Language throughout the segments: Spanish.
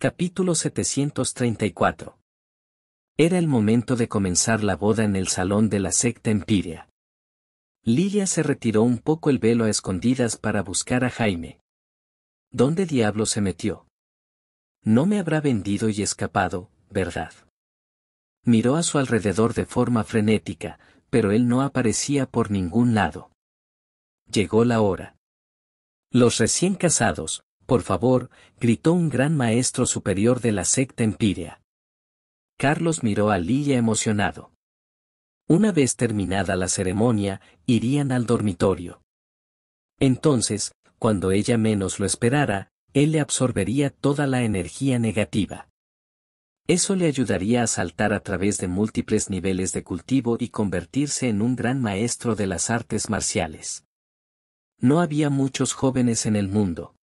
Capítulo 734 Era el momento de comenzar la boda en el salón de la secta Empiria. Lilia se retiró un poco el velo a escondidas para buscar a Jaime. ¿Dónde diablo se metió? No me habrá vendido y escapado, ¿verdad? Miró a su alrededor de forma frenética, pero él no aparecía por ningún lado. Llegó la hora. Los recién casados, por favor, gritó un gran maestro superior de la secta Empiria. Carlos miró a Lilia emocionado. Una vez terminada la ceremonia, irían al dormitorio. Entonces, cuando ella menos lo esperara, él le absorbería toda la energía negativa. Eso le ayudaría a saltar a través de múltiples niveles de cultivo y convertirse en un gran maestro de las artes marciales. No había muchos jóvenes en el mundo.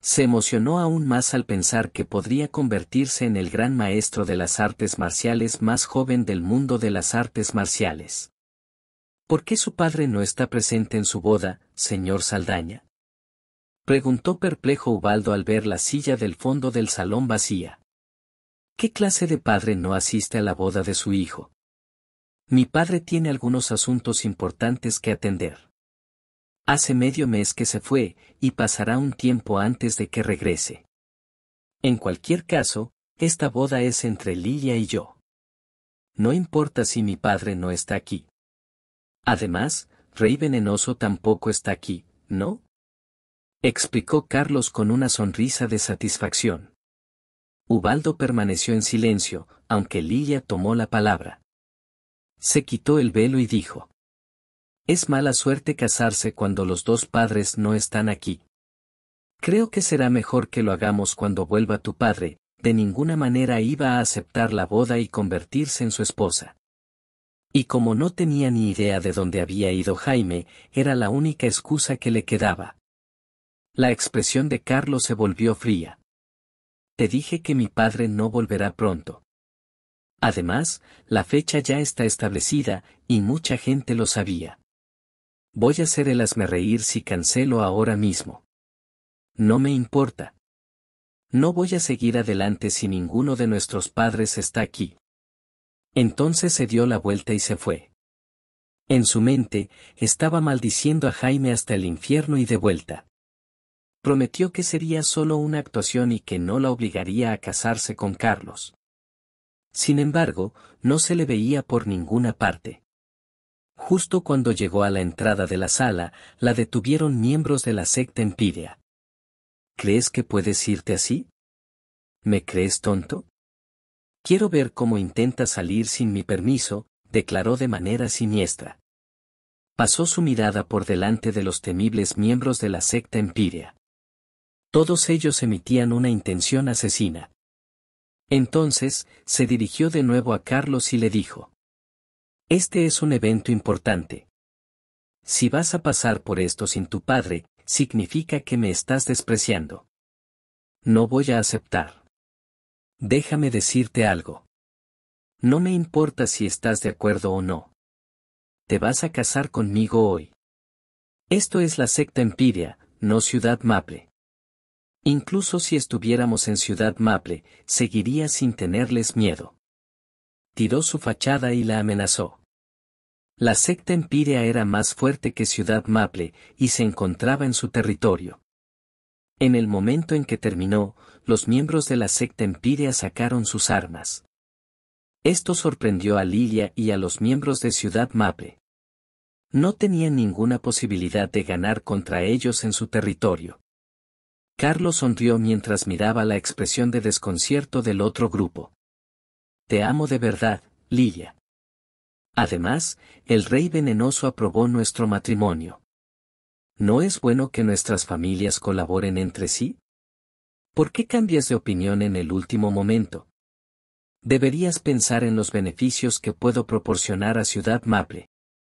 Se emocionó aún más al pensar que podría convertirse en el gran maestro de las artes marciales más joven del mundo de las artes marciales. ¿Por qué su padre no está presente en su boda, señor Saldaña? Preguntó perplejo Ubaldo al ver la silla del fondo del salón vacía. ¿Qué clase de padre no asiste a la boda de su hijo? Mi padre tiene algunos asuntos importantes que atender. Hace medio mes que se fue, y pasará un tiempo antes de que regrese. En cualquier caso, esta boda es entre Lilia y yo. No importa si mi padre no está aquí. Además, Rey Venenoso tampoco está aquí, ¿no? explicó Carlos con una sonrisa de satisfacción. Ubaldo permaneció en silencio, aunque Lilia tomó la palabra. Se quitó el velo y dijo. Es mala suerte casarse cuando los dos padres no están aquí. Creo que será mejor que lo hagamos cuando vuelva tu padre, de ninguna manera iba a aceptar la boda y convertirse en su esposa. Y como no tenía ni idea de dónde había ido Jaime, era la única excusa que le quedaba. La expresión de Carlos se volvió fría. Te dije que mi padre no volverá pronto. Además, la fecha ya está establecida, y mucha gente lo sabía. Voy a hacer el reír si cancelo ahora mismo. No me importa. No voy a seguir adelante si ninguno de nuestros padres está aquí. Entonces se dio la vuelta y se fue. En su mente, estaba maldiciendo a Jaime hasta el infierno y de vuelta prometió que sería solo una actuación y que no la obligaría a casarse con Carlos. Sin embargo, no se le veía por ninguna parte. Justo cuando llegó a la entrada de la sala, la detuvieron miembros de la secta Empiria. ¿Crees que puedes irte así? ¿Me crees tonto? Quiero ver cómo intenta salir sin mi permiso, declaró de manera siniestra. Pasó su mirada por delante de los temibles miembros de la secta Empiria. Todos ellos emitían una intención asesina. Entonces, se dirigió de nuevo a Carlos y le dijo. Este es un evento importante. Si vas a pasar por esto sin tu padre, significa que me estás despreciando. No voy a aceptar. Déjame decirte algo. No me importa si estás de acuerdo o no. Te vas a casar conmigo hoy. Esto es la secta Empiria, no Ciudad Maple. Incluso si estuviéramos en Ciudad Maple, seguiría sin tenerles miedo. Tiró su fachada y la amenazó. La secta Empirea era más fuerte que Ciudad Maple, y se encontraba en su territorio. En el momento en que terminó, los miembros de la secta Empirea sacaron sus armas. Esto sorprendió a Lilia y a los miembros de Ciudad Maple. No tenían ninguna posibilidad de ganar contra ellos en su territorio. Carlos sonrió mientras miraba la expresión de desconcierto del otro grupo. Te amo de verdad, Lilia. Además, el rey venenoso aprobó nuestro matrimonio. ¿No es bueno que nuestras familias colaboren entre sí? ¿Por qué cambias de opinión en el último momento? Deberías pensar en los beneficios que puedo proporcionar a Ciudad Maple.